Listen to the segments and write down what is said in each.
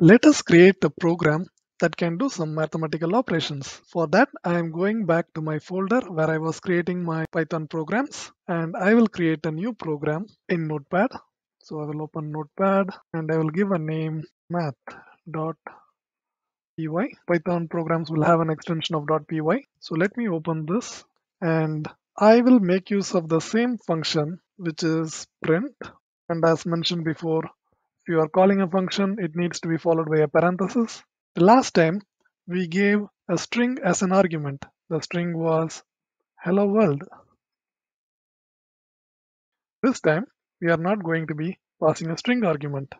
Let us create a program that can do some mathematical operations. For that, I am going back to my folder where I was creating my Python programs and I will create a new program in Notepad. So I will open Notepad and I will give a name math.py. Python programs will have an extension of .py. So let me open this and I will make use of the same function which is print and as mentioned before if you are calling a function it needs to be followed by a parenthesis the last time we gave a string as an argument. The string was hello world. This time we are not going to be passing a string argument.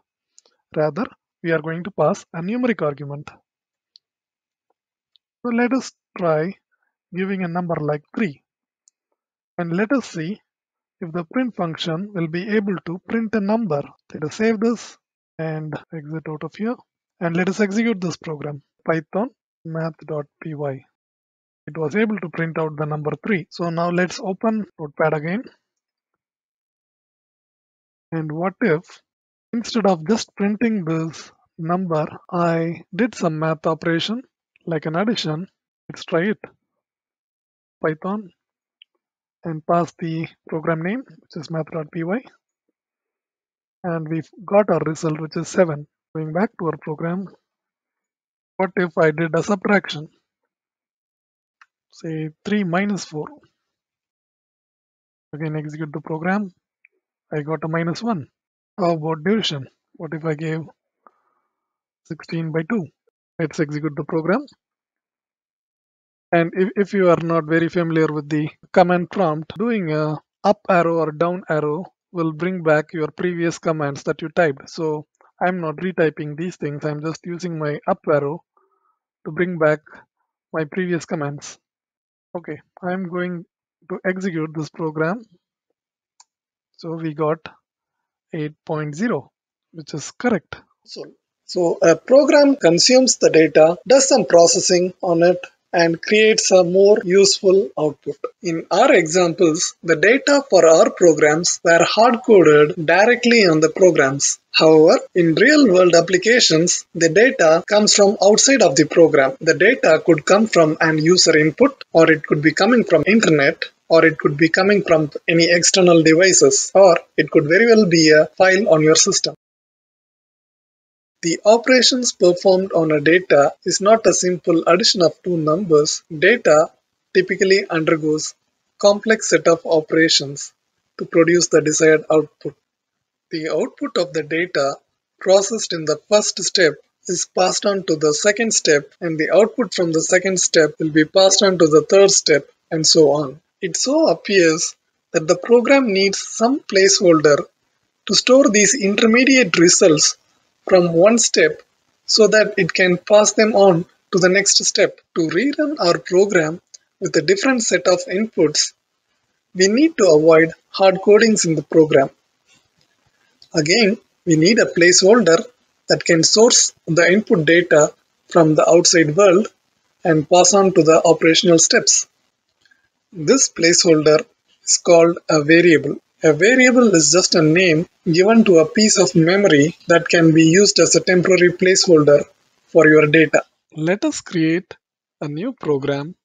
Rather, we are going to pass a numeric argument. So let us try giving a number like 3. And let us see if the print function will be able to print a number. Let us save this and exit out of here. And let us execute this program, python math.py. It was able to print out the number 3. So now let's open Notepad again. And what if instead of just printing this number, I did some math operation like an addition. Let's try it. Python and pass the program name, which is math.py. And we've got our result, which is 7. Going back to our program, what if I did a subtraction? Say 3 minus 4. Again, execute the program. I got a minus 1. How about division? What if I gave 16 by 2? Let's execute the program. And if, if you are not very familiar with the command prompt, doing a up arrow or down arrow will bring back your previous commands that you typed. So I'm not retyping these things. I'm just using my up arrow to bring back my previous commands. Okay, I'm going to execute this program. So we got 8.0, which is correct. So, so a program consumes the data, does some processing on it, and creates a more useful output. In our examples, the data for our programs were hard-coded directly on the programs. However, in real-world applications, the data comes from outside of the program. The data could come from an user input, or it could be coming from internet, or it could be coming from any external devices, or it could very well be a file on your system. The operations performed on a data is not a simple addition of two numbers. Data typically undergoes complex set of operations to produce the desired output. The output of the data processed in the first step is passed on to the second step and the output from the second step will be passed on to the third step and so on. It so appears that the program needs some placeholder to store these intermediate results from one step so that it can pass them on to the next step. To rerun our program with a different set of inputs, we need to avoid hard codings in the program. Again, we need a placeholder that can source the input data from the outside world and pass on to the operational steps. This placeholder is called a variable. A variable is just a name given to a piece of memory that can be used as a temporary placeholder for your data. Let us create a new program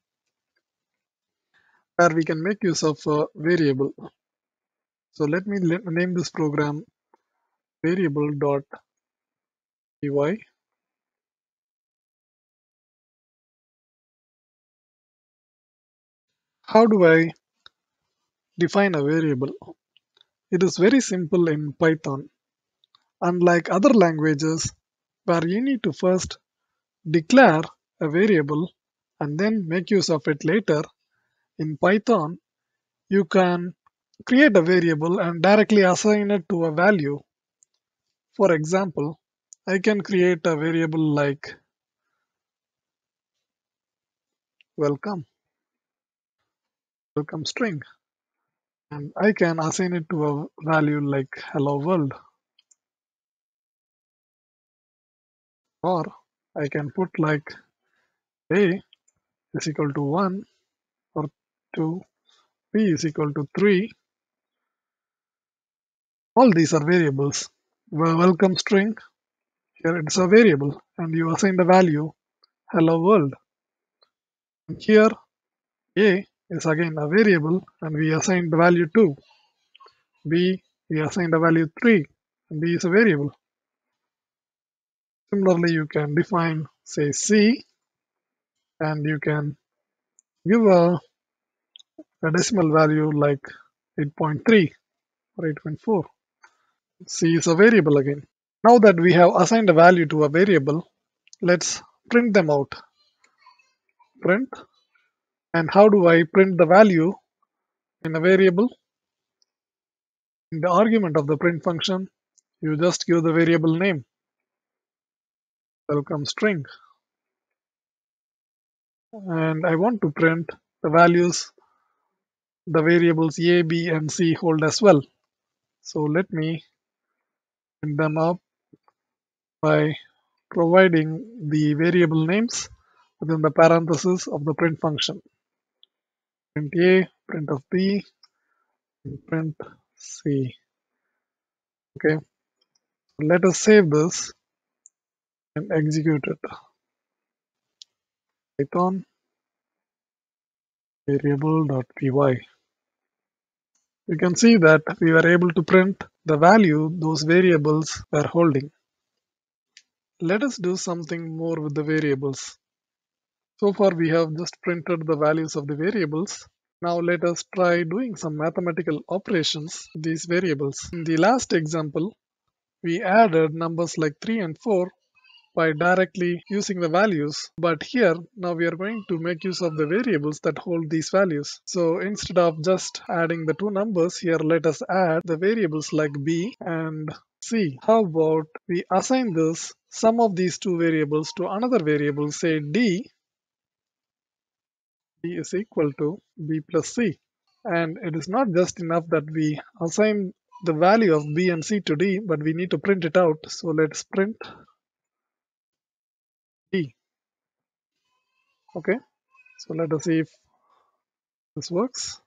where we can make use of a variable. So let me name this program variable.py. How do I define a variable? It is very simple in Python. Unlike other languages where you need to first declare a variable and then make use of it later, in Python you can create a variable and directly assign it to a value. For example, I can create a variable like welcome, welcome string and I can assign it to a value like hello world. Or I can put like a is equal to 1 or 2 b is equal to 3 all these are variables. Welcome string. Here it's a variable and you assign the value hello world. And here a is again a variable and we assign the value 2. b we assign the value 3 and b is a variable. Similarly you can define say c and you can give a, a decimal value like 8.3 or 8.4. c is a variable again. Now that we have assigned a value to a variable, let's print them out. Print. And how do I print the value in a variable? In the argument of the print function, you just give the variable name. Welcome string. And I want to print the values the variables a, b, and c hold as well. So let me print them up by providing the variable names within the parentheses of the print function. Print A, print of B, print C. Okay, let us save this and execute it. Python variable.py. You can see that we were able to print the value those variables were holding. Let us do something more with the variables. So far we have just printed the values of the variables. Now let us try doing some mathematical operations these variables. In the last example, we added numbers like 3 and 4 by directly using the values. But here, now we are going to make use of the variables that hold these values. So instead of just adding the two numbers here, let us add the variables like b and c. How about we assign this sum of these two variables to another variable, say d, is equal to b plus c. And it is not just enough that we assign the value of b and c to d, but we need to print it out. So let's print d. Okay, so let us see if this works.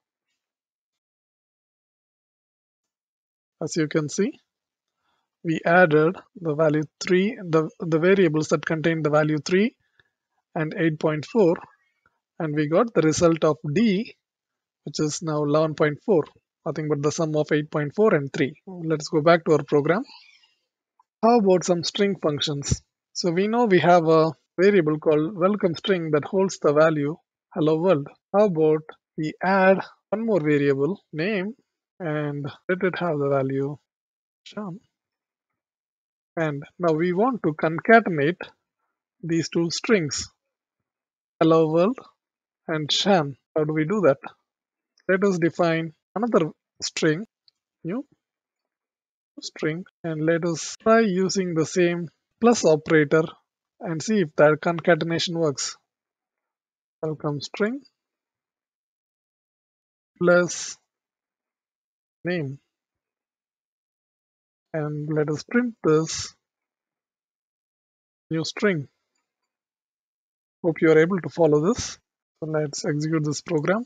As you can see, we added the value 3, the, the variables that contain the value 3 and 8.4 and we got the result of D which is now 11.4 nothing but the sum of 8.4 and 3. Let's go back to our program. How about some string functions? So we know we have a variable called welcome string that holds the value hello world. How about we add one more variable name and let it have the value Shan. And now we want to concatenate these two strings hello world and Shan. How do we do that? Let us define another string new string and let us try using the same plus operator and see if that concatenation works. Welcome string plus name and let us print this new string. Hope you are able to follow this. So let's execute this program.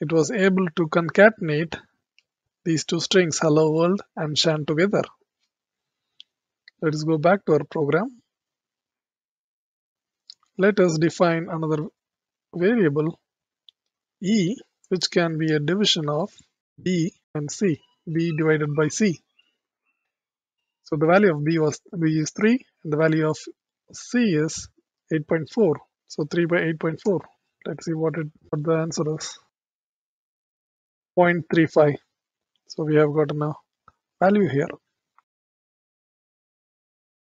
It was able to concatenate these two strings hello world and shan together. Let us go back to our program. Let us define another variable e which can be a division of b and c b divided by c. So the value of b was b is 3 and the value of c is 8.4. So 3 by 8.4. Let's see what it what the answer is. 0.35. So we have gotten a value here.